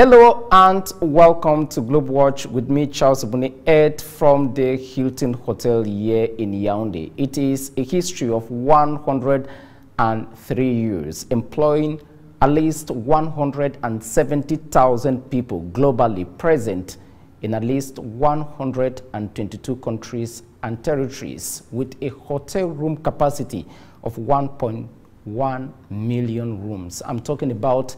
Hello and welcome to Globe Watch with me, Charles Ebune Ed from the Hilton Hotel here in Yaoundé. It is a history of 103 years, employing at least 170,000 people globally present in at least 122 countries and territories with a hotel room capacity of 1.1 million rooms. I'm talking about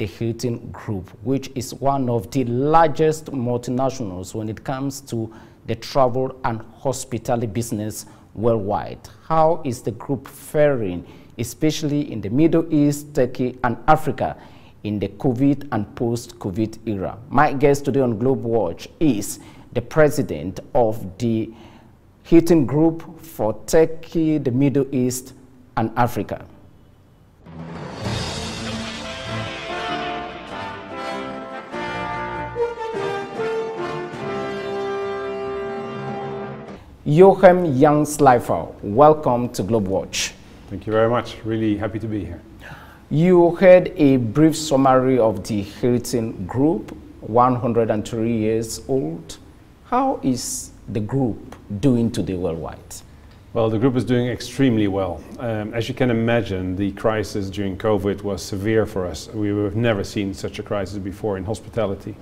the Hilton Group, which is one of the largest multinationals when it comes to the travel and hospitality business worldwide. How is the group faring, especially in the Middle East, Turkey, and Africa in the COVID and post-COVID era? My guest today on Globe Watch is the president of the Hilton Group for Turkey, the Middle East, and Africa. Jochem Jan Sleiffer, welcome to Globe Watch. Thank you very much. Really happy to be here. You heard a brief summary of the Hilton Group, 103 years old. How is the group doing today worldwide? Well, the group is doing extremely well. Um, as you can imagine, the crisis during COVID was severe for us. We have never seen such a crisis before in hospitality.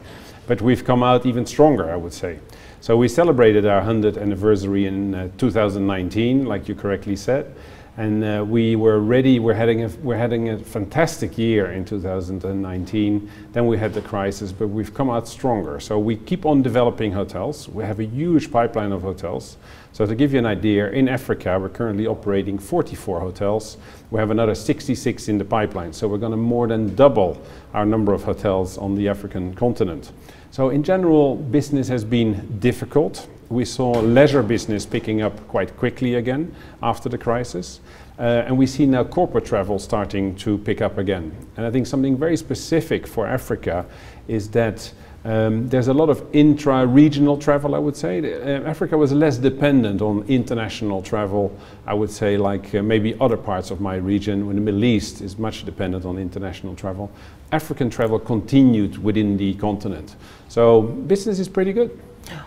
But we've come out even stronger, I would say. So we celebrated our 100th anniversary in uh, 2019, like you correctly said. And uh, we were ready, we're heading, a, we're heading a fantastic year in 2019. Then we had the crisis, but we've come out stronger. So we keep on developing hotels. We have a huge pipeline of hotels. So to give you an idea, in Africa, we're currently operating 44 hotels. We have another 66 in the pipeline. So we're going to more than double our number of hotels on the African continent. So in general, business has been difficult. We saw leisure business picking up quite quickly again after the crisis. Uh, and we see now corporate travel starting to pick up again. And I think something very specific for Africa is that um, there's a lot of intra-regional travel, I would say. Uh, Africa was less dependent on international travel, I would say, like uh, maybe other parts of my region, when the Middle East is much dependent on international travel. African travel continued within the continent. So business is pretty good.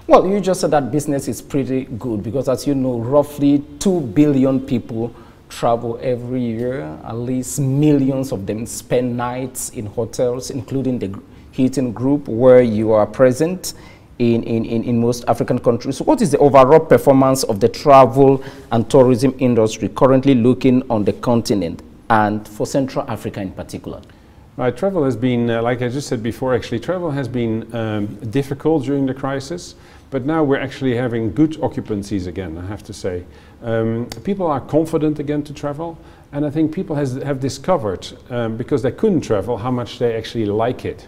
Well, you just said that business is pretty good because, as you know, roughly 2 billion people travel every year. At least millions of them spend nights in hotels, including the Hilton Group, where you are present in, in, in, in most African countries. So what is the overall performance of the travel and tourism industry currently looking on the continent and for Central Africa in particular? Right, travel has been, uh, like I just said before, actually, travel has been um, difficult during the crisis, but now we're actually having good occupancies again, I have to say. Um, people are confident again to travel, and I think people has, have discovered, um, because they couldn't travel, how much they actually like it.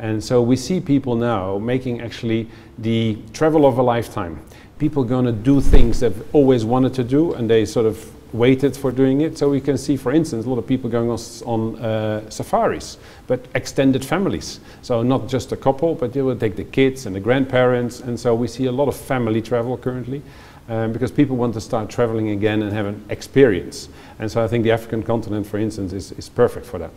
And so we see people now making actually the travel of a lifetime. People going to do things they've always wanted to do, and they sort of waited for doing it. So we can see, for instance, a lot of people going on, on uh, safaris, but extended families. So not just a couple, but they will take the kids and the grandparents. And so we see a lot of family travel currently. Um, because people want to start traveling again and have an experience. And so I think the African continent, for instance, is, is perfect for that.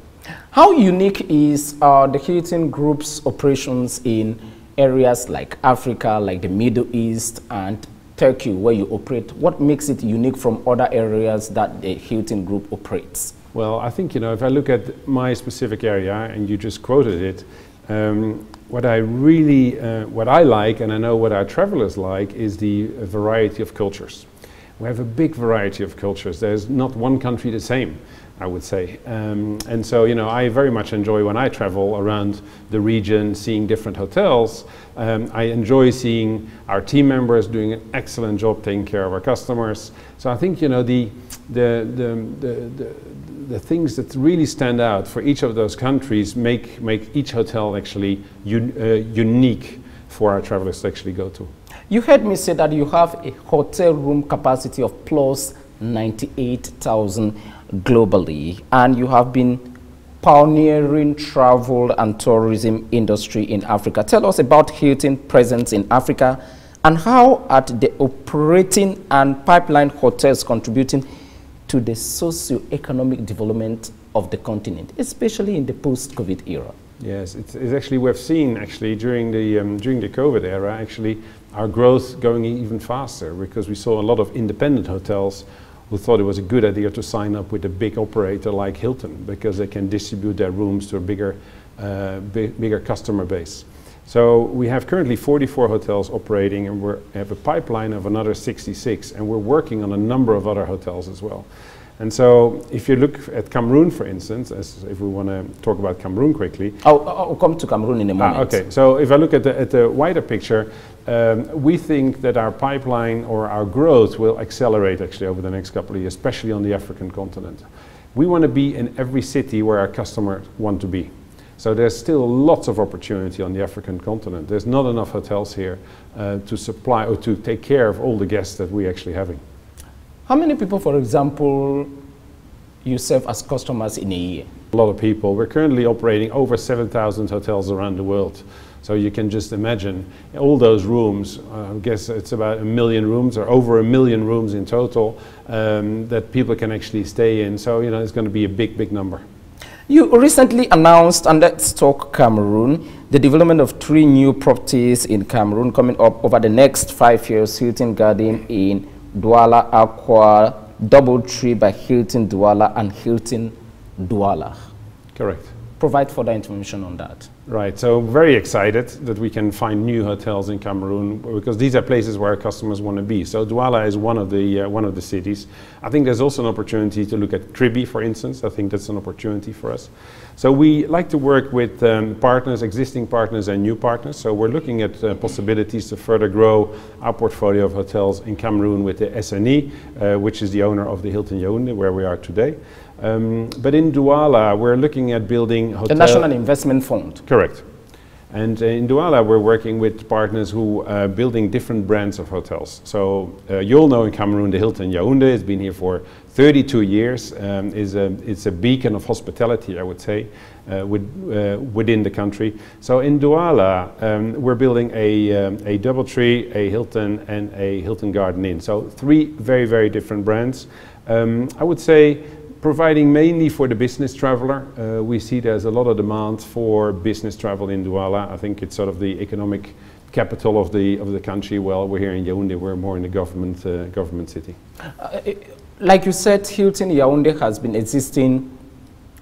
How unique is uh, the Hilton Group's operations in areas like Africa, like the Middle East, and Turkey, where you operate, what makes it unique from other areas that the Hilton Group operates? Well, I think, you know, if I look at my specific area, and you just quoted it, um, what I really, uh, what I like, and I know what our travelers like, is the variety of cultures. We have a big variety of cultures. There's not one country the same. I would say. Um, and so, you know, I very much enjoy when I travel around the region, seeing different hotels. Um, I enjoy seeing our team members doing an excellent job taking care of our customers. So I think, you know, the, the, the, the, the, the things that really stand out for each of those countries make, make each hotel actually un, uh, unique for our travelers to actually go to. You heard me say that you have a hotel room capacity of plus 98,000 globally and you have been pioneering travel and tourism industry in Africa. Tell us about Hilton presence in Africa and how are the operating and pipeline hotels contributing to the socio-economic development of the continent, especially in the post-COVID era? Yes, it's, it's actually we've seen actually during the um, during the COVID era actually our growth going even faster because we saw a lot of independent hotels who thought it was a good idea to sign up with a big operator like Hilton because they can distribute their rooms to a bigger uh, bi bigger customer base. So we have currently 44 hotels operating and we have a pipeline of another 66 and we're working on a number of other hotels as well. And so if you look at Cameroon, for instance, as if we want to talk about Cameroon quickly. I'll, I'll, come to Cameroon in a moment. Ah, okay, so if I look at the, at the wider picture, um, we think that our pipeline or our growth will accelerate actually over the next couple of years, especially on the African continent. We want to be in every city where our customers want to be. So there's still lots of opportunity on the African continent. There's not enough hotels here uh, to supply or to take care of all the guests that we're actually having. How many people, for example, you serve as customers in a year? A lot of people. We're currently operating over 7,000 hotels around the world. So you can just imagine all those rooms, uh, I guess it's about a million rooms or over a million rooms in total um, that people can actually stay in. So, you know, it's going to be a big, big number. You recently announced, and let's talk Cameroon, the development of three new properties in Cameroon coming up over the next five years, Hilton Garden Inn Douala Akwa, Double Tree by Hilton Douala, and Hilton Douala. Correct. Provide further information on that. Right, so very excited that we can find new hotels in Cameroon because these are places where our customers want to be. So Douala is one of the uh, one of the cities. I think there's also an opportunity to look at Kribi, for instance. I think that's an opportunity for us. So we like to work with um, partners, existing partners and new partners. So we're looking at uh, possibilities to further grow our portfolio of hotels in Cameroon with the SNI, uh, which is the owner of the Hilton Yaoundé, where we are today. Um, but in Douala, we're looking at building hotel. The National Investment Fund. Correct. And uh, in Douala, we're working with partners who are uh, building different brands of hotels. So uh, you'll know in Cameroon, the Hilton Yaoundé has been here for 32 years. Um, is a, it's a beacon of hospitality, I would say, uh, with, uh, within the country. So in Douala, um, we're building a, um, a Doubletree, a Hilton, and a Hilton Garden Inn. So three very, very different brands. Um, I would say providing mainly for the business traveler. Uh, we see there's a lot of demand for business travel in Douala. I think it's sort of the economic capital of the of the country. Well, we're here in Yaoundé. We're more in the government uh, government city. Uh, like you said, Hilton Yaoundé has been existing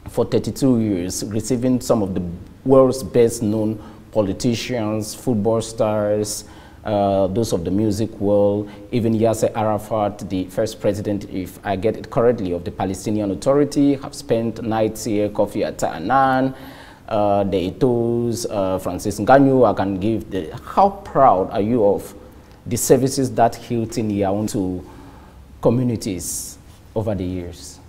for 32 years, receiving some of the world's best known politicians, football stars, uh, those of the music world, even Yasser Arafat, the first president, if I get it correctly, of the Palestinian Authority, have spent nights here, Kofi Annan, uh, the Eto's, uh, Francis Ngannou, I can give the, how proud are you of the services that Hilton Yaoundé to communities over the years?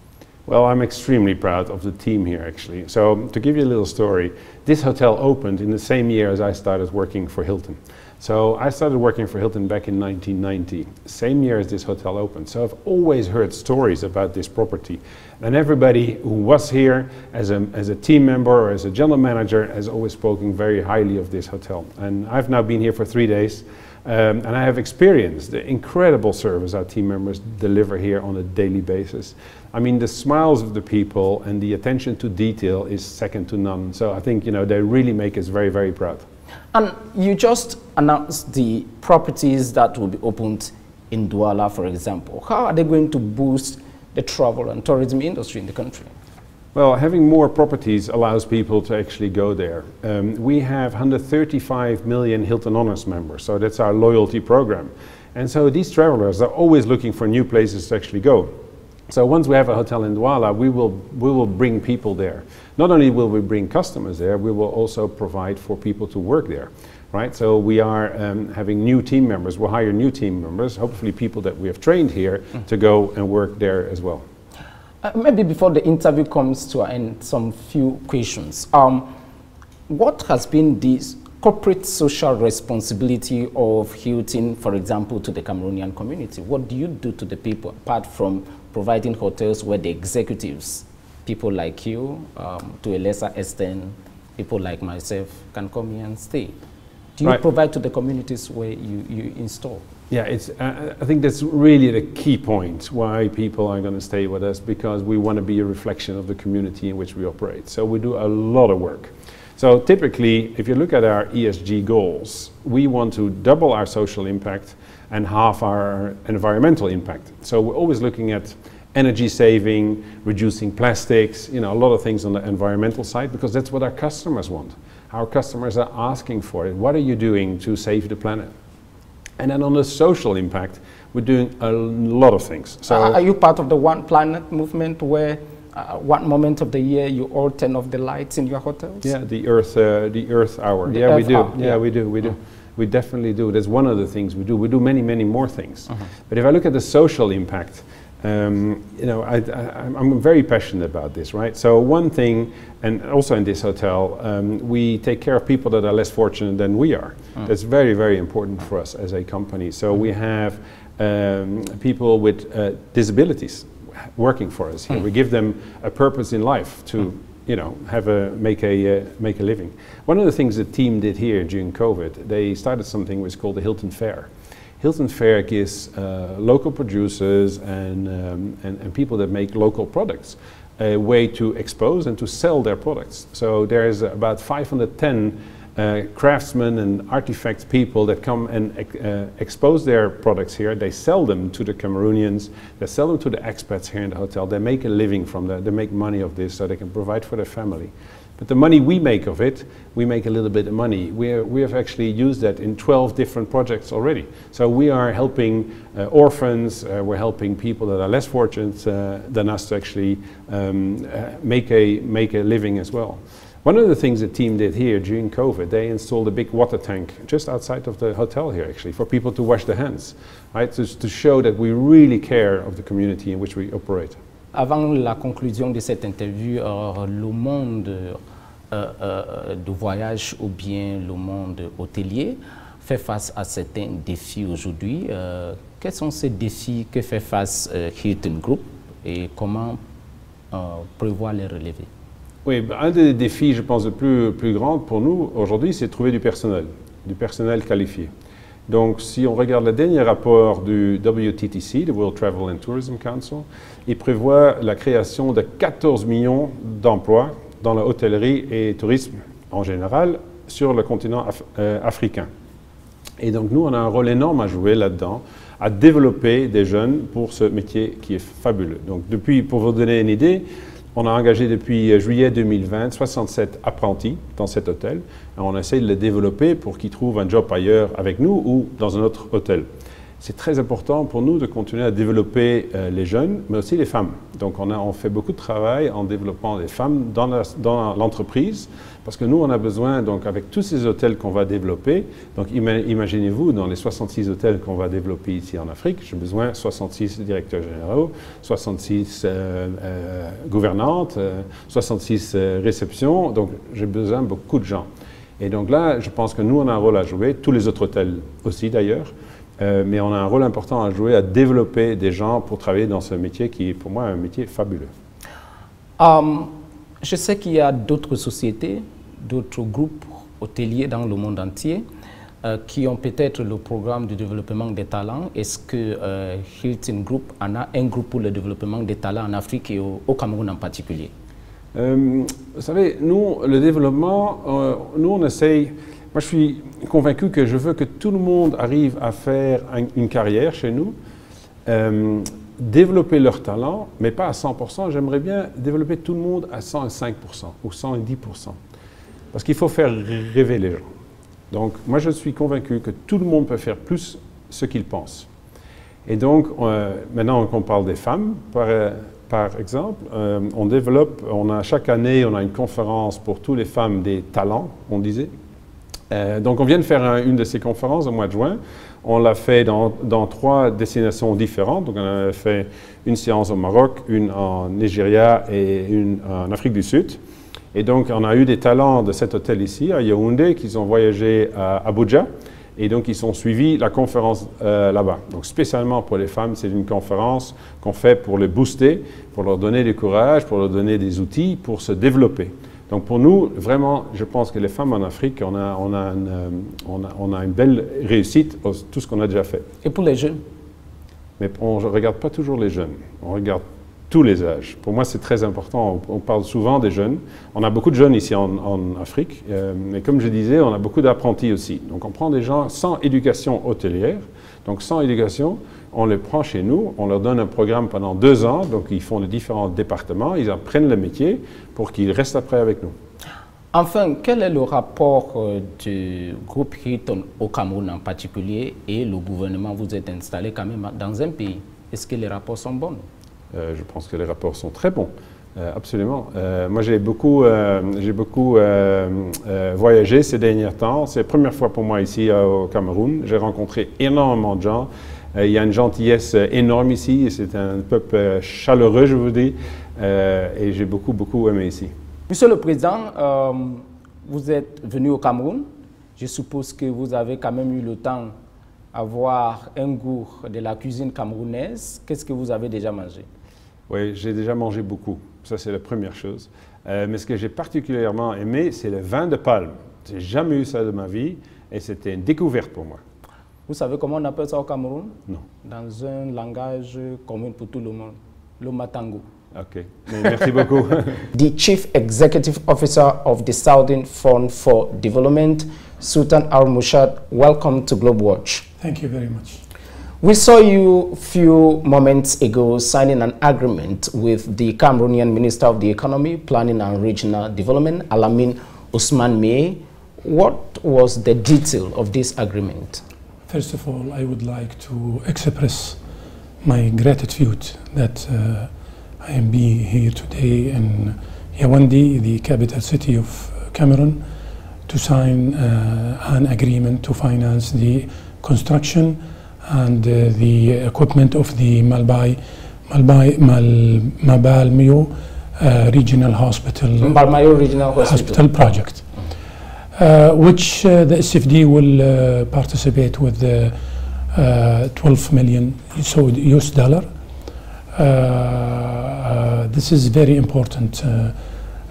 Well, I'm extremely proud of the team here, actually. So, to give you a little story, this hotel opened in the same year as I started working for Hilton. So I started working for Hilton back in 1990, same year as this hotel opened. So I've always heard stories about this property. And everybody who was here as a, as a team member or as a general manager has always spoken very highly of this hotel. And I've now been here for three days. Um, and I have experienced the incredible service our team members deliver here on a daily basis. I mean, the smiles of the people and the attention to detail is second to none. So I think, you know, they really make us very, very proud. And you just announced the properties that will be opened in Douala, for example. How are they going to boost the travel and tourism industry in the country? Well, having more properties allows people to actually go there. Um, we have 135 million Hilton Honors members, so that's our loyalty program. And so these travelers are always looking for new places to actually go. So once we have a hotel in Douala, we will, we will bring people there. Not only will we bring customers there, we will also provide for people to work there. Right, so we are um, having new team members. We'll hire new team members, hopefully people that we have trained here, mm. to go and work there as well. Uh, maybe before the interview comes to an end, some few questions. Um, what has been the corporate social responsibility of Hilton, for example, to the Cameroonian community? What do you do to the people apart from providing hotels where the executives, people like you, um, to a lesser extent, people like myself, can come here and stay. Do you right. provide to the communities where you, you install? Yeah, it's, uh, I think that's really the key point why people are going to stay with us because we want to be a reflection of the community in which we operate. So we do a lot of work. So typically, if you look at our ESG goals, we want to double our social impact and half our environmental impact. So we're always looking at energy saving, reducing plastics, you know, a lot of things on the environmental side because that's what our customers want. Our customers are asking for it. What are you doing to save the planet? And then on the social impact, we're doing a lot of things. So are you part of the One Planet movement where uh, one moment of the year you all turn off the lights in your hotels? Yeah, the Earth, uh, the Earth Hour. The yeah, Earth we do. Hour, yeah, yeah. we do. We do. Mm. We definitely do. That's one of the things we do. We do many, many more things. Uh-huh. But if I look at the social impact, um, you know, I, am very passionate about this, right? So one thing, and also in this hotel, um, we take care of people that are less fortunate than we are. Mm. That's very, very important for us as a company. So we have um, people with uh, disabilities working for us here. Mm. We give them a purpose in life to, Mm. you know, have a make a uh, make a living. One of the things the team did here during COVID, they started something which is called the Hilton Fair. Hilton Fair gives uh, local producers and, um, and, and people that make local products a way to expose and to sell their products. So there's about 510 uh, craftsmen and artifact people that come and uh, expose their products here. They sell them to the Cameroonians, they sell them to the expats here in the hotel. They make a living from that, they make money of this so they can provide for their family. But the money we make of it, we make a little bit of money. We're, we have actually used that in 12 different projects already. So we are helping uh, orphans, uh, we're helping people that are less fortunate uh, than us to actually um, uh, make, a, make a living as well. One of the things the team did here during COVID, they installed a big water tank just outside of the hotel here actually for people to wash their hands, right? To, to show that we really care of the community in which we operate. Avant la conclusion de cette interview, euh, le monde euh, euh, de voyage ou bien le monde hôtelier fait face à certains défis aujourd'hui. Euh, quels sont ces défis que fait face euh, Hilton Group et comment euh, prévoir les relever Oui, ben, un des défis, je pense, le plus, plus grand pour nous aujourd'hui, c'est de trouver du personnel, du personnel qualifié. Donc, si on regarde le dernier rapport du WTTC, the World Travel and Tourism Council, il prévoit la création de 14 millions d'emplois dans la hôtellerie et tourisme en général sur le continent euh, africain. Et donc, nous, on a un rôle énorme à jouer là-dedans, à développer des jeunes pour ce métier qui est fabuleux. Donc, depuis, pour vous donner une idée, on a engagé depuis juillet 2020 67 apprentis dans cet hôtel. Et on essaie de les développer pour qu'ils trouvent un job ailleurs avec nous ou dans un autre hôtel. C'est très important pour nous de continuer à développer euh, les jeunes, mais aussi les femmes. Donc on, fait beaucoup de travail en développant les femmes dans l'entreprise, parce que nous, on a besoin, donc avec tous ces hôtels qu'on va développer, donc ima imaginez-vous, dans les 66 hôtels qu'on va développer ici en Afrique, j'ai besoin de 66 directeurs généraux, 66 euh, euh, gouvernantes, 66 réceptions, donc j'ai besoin de beaucoup de gens. Et donc là, je pense que nous, on a un rôle à jouer, tous les autres hôtels aussi d'ailleurs, euh, mais on a un rôle important à jouer, à développer des gens pour travailler dans ce métier qui est pour moi un métier fabuleux. Um, je sais qu'il y a d'autres sociétés, d'autres groupes hôteliers dans le monde entier euh, qui ont peut-être le programme de développement des talents. Est-ce que euh, Hilton Group en a un groupe pour le développement des talents en Afrique et au, au Cameroun en particulier? Euh, Vous savez, nous, le développement, euh, nous on essaye moi, je suis convaincu que je veux que tout le monde arrive à faire un, une carrière chez nous, euh, développer leur talent, mais pas à 100%. J'aimerais bien développer tout le monde à 105% ou 110%. Parce qu'il faut faire rêver les gens. Donc, moi, je suis convaincu que tout le monde peut faire plus ce qu'il pense. Et donc, euh, maintenant qu'on parle des femmes, par, par exemple, euh, on développe, on a chaque année, on a une conférence pour toutes les femmes des talents, on disait. Euh, donc, on vient de faire un, une de ces conférences au mois de juin. On l'a fait dans, dans, trois destinations différentes. Donc, on a fait une séance au Maroc, une en Nigeria et une en Afrique du Sud. Et donc, on a eu des talents de cet hôtel ici, à Yaoundé, qui ont voyagé à Abuja. Et donc, ils ont suivi la conférence euh, là-bas. Donc, spécialement pour les femmes, c'est une conférence qu'on fait pour les booster, pour leur donner du courage, pour leur donner des outils pour se développer. Donc pour nous, vraiment, je pense que les femmes en Afrique, on a, on a, une, on a, on a une belle réussite, tout ce qu'on a déjà fait. Et pour les jeunes? Mais on ne regarde pas toujours les jeunes. On regarde tous les âges. Pour moi, c'est très important. On, parle souvent des jeunes. On a beaucoup de jeunes ici en, Afrique, euh, mais comme je disais, on a beaucoup d'apprentis aussi. Donc on prend des gens sans éducation hôtelière, donc sans éducation, on les prend chez nous, on leur donne un programme pendant deux ans, donc ils font les différents départements, ils apprennent le métier pour qu'ils restent après avec nous. Enfin, quel est le rapport euh, du groupe Hilton au Cameroun en particulier et le gouvernement Vous êtes installé quand même dans un pays? Est-ce que les rapports sont bons? Euh, Je pense que les rapports sont très bons. Euh, absolument. moi, j'ai beaucoup, j'ai beaucoup voyagé ces derniers temps. C'est la première fois pour moi ici au Cameroun. J'ai rencontré énormément de gens. Il y a une gentillesse énorme ici. C'est un peuple chaleureux, je vous dis. et j'ai beaucoup, beaucoup aimé ici. Monsieur le Président, euh, vous êtes venu au Cameroun. Je suppose que vous avez quand même eu le temps d'avoir un goût de la cuisine camerounaise. Qu'est-ce que vous avez déjà mangé? Oui, j'ai déjà mangé beaucoup. Ça, c'est la première chose. Euh, mais ce que j'ai particulièrement aimé, c'est le vin de palme. J'ai jamais eu ça de ma vie et c'était une découverte pour moi. Vous savez comment on appelle ça au Cameroun? Non. Dans un langage commun pour tout le monde, le matango. Okay. Merci beaucoup. the Chief Executive Officer of the Southern Fund for Development, Sultan Al Mushad, welcome to Globe Watch. Thank you very much. We saw you a few moments ago signing an agreement with the Cameroonian Minister of the Economy, Planning and Regional Development, Alamin Usman Mey. What was the detail of this agreement? First of all, I would like to express my gratitude that uh, I am being here today in Yaoundé, the capital city of Cameroon, to sign uh, an agreement to finance the construction and uh, the equipment of the Malbai, Malbai, Mal, Mbalmayo uh, Regional Hospital, Regional Hospital, Hospital. project, which uh, the SFD will uh, participate with the 12 million so US dollar. Uh, this is very important uh,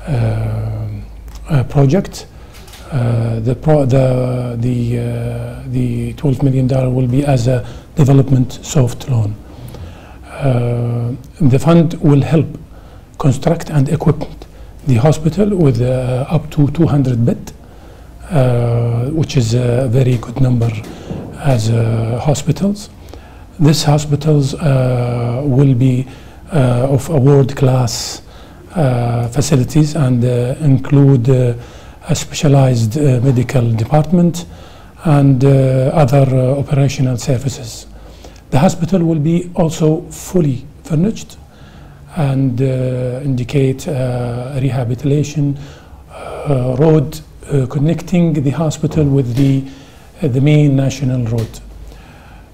uh, project. the, pro the, the, the 12 million dollar will be as a development soft loan. the fund will help construct and equip the hospital with uh, up to 200 bed, uh, Uh, which is a very good number as uh, hospitals. These hospitals uh, will be uh, of world-class uh, facilities and uh, include uh, a specialized medical department and other operational services. The hospital will be also fully furnished and indicate rehabilitation road connecting the hospital with the, the main national road.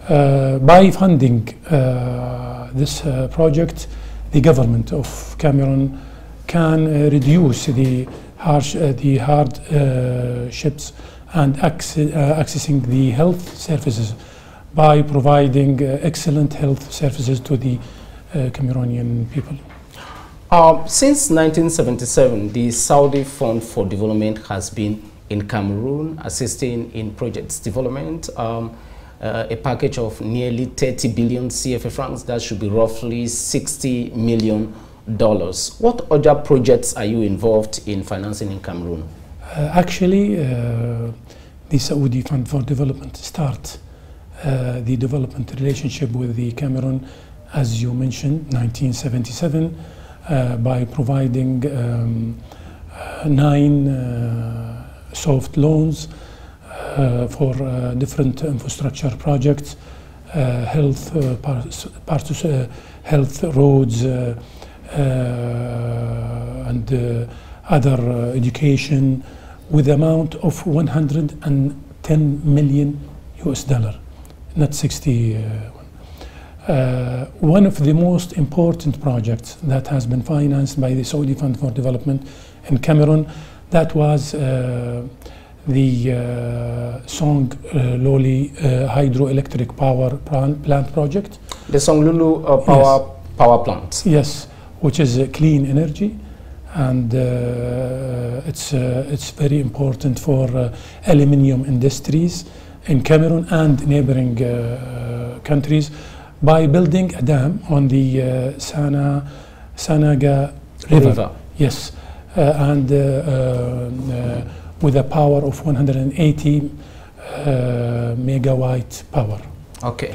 Uh, by funding uh, this uh, project, the government of Cameroon can uh, reduce the harsh, uh, the hardships and access, accessing the health services by providing excellent health services to the Cameroonian people. Uh, since 1977, the Saudi Fund for Development has been in Cameroon assisting in projects development. Um, uh, a package of nearly 30 billion CFA francs. That should be roughly 60 million dollars. What other projects are you involved in financing in Cameroon? Uh, actually, uh, the Saudi Fund for Development start uh, the development relationship with the Cameroon, as you mentioned, 1977, uh, by providing um, uh, nine soft loans uh, for uh, different infrastructure projects, uh, health, health roads, and other education with the amount of 110 million US dollar, not 60. Uh, one of the most important projects that has been financed by the Saudi Fund for Development in Cameroon, that was uh, the uh, Song uh, Loli uh, hydroelectric power plant project. The Song Loulou uh, power yes. power plant. Yes, which is clean energy, and uh, it's uh, it's very important for aluminium industries in Cameroon and neighboring countries by building a dam on the Sana Sanaga River. River. Yes, uh, and uh, uh, with a power of 180 uh, megawatt power. Okay.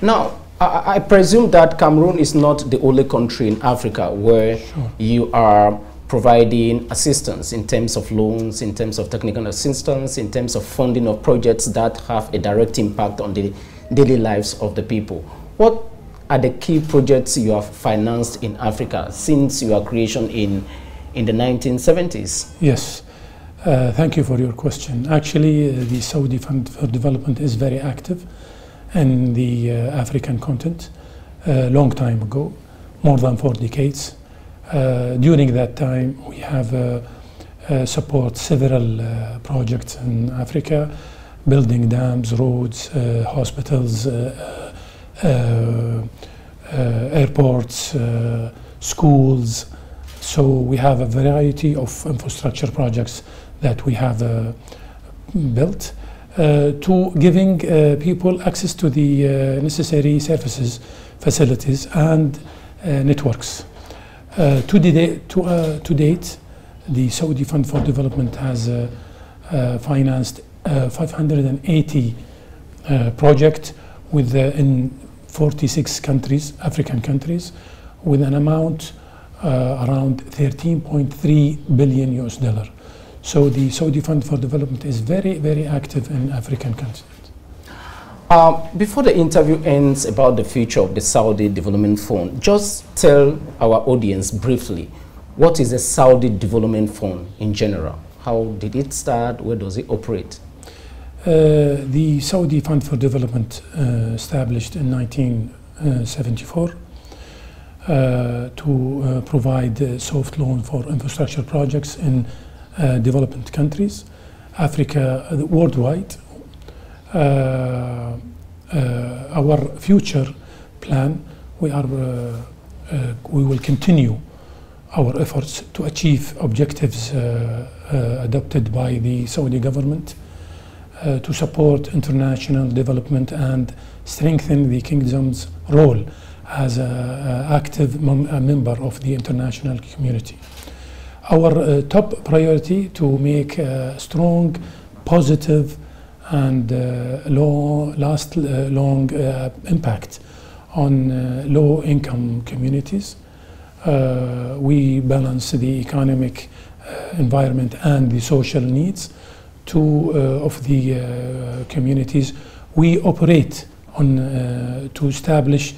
Now, I, I presume that Cameroon is not the only country in Africa where Sure. you are providing assistance in terms of loans, in terms of technical assistance, in terms of funding of projects that have a direct impact on the daily lives of the people. What are the key projects you have financed in Africa since your creation in, in the 1970s? Yes, uh, thank you for your question. Actually, uh, the Saudi Fund for Development is very active in the uh, African continent a long time ago, more than four decades. Uh, during that time, we have uh, uh, support several uh, projects in Africa, building dams, roads, uh, hospitals, uh, uh, uh, airports, uh, schools. So we have a variety of infrastructure projects that we have uh, built uh, to giving uh, people access to the uh, necessary services, facilities, and uh, networks. Uh, to, to, uh, to date, the Saudi Fund for Development has uh, uh, financed uh, 580 uh, projects with uh, in 46 countries, African countries, with an amount uh, around 13.3 billion US dollar. So the Saudi Fund for Development is very, very active in African countries. Um, before the interview ends about the future of the Saudi Development Fund, just tell our audience briefly what is the Saudi Development Fund in general? How did it start? Where does it operate? Uh, the Saudi Fund for Development, uh, established in 1974, uh, to uh, provide uh, soft loan for infrastructure projects in development countries, Africa, worldwide. Our future plan, we are, we will continue our efforts to achieve objectives adopted by the Saudi government uh, to support international development and strengthen the kingdom's role as an active mem- a member of the international community. Our uh, top priority to make a strong, positive, and uh, low, last uh, long uh, impact on uh, low-income communities. Uh, we balance the economic uh, environment and the social needs to, uh, of the uh, communities. We operate on, uh, to establish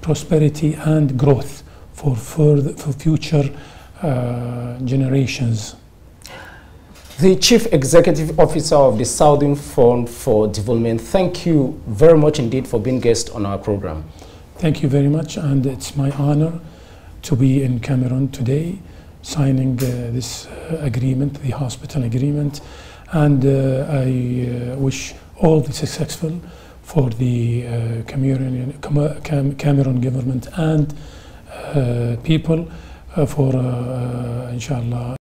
prosperity and growth for, further, for future uh, generations. The Chief Executive Officer of the Saudi Fund for Development, thank you very much indeed for being guest on our program. Thank you very much, and it's my honor to be in Cameroon today, signing uh, this uh, agreement, the hospital agreement, and uh, I uh, wish all the successful for the uh, Cameroon, Cam- Cam- Cameroon government and uh, people for, inshallah.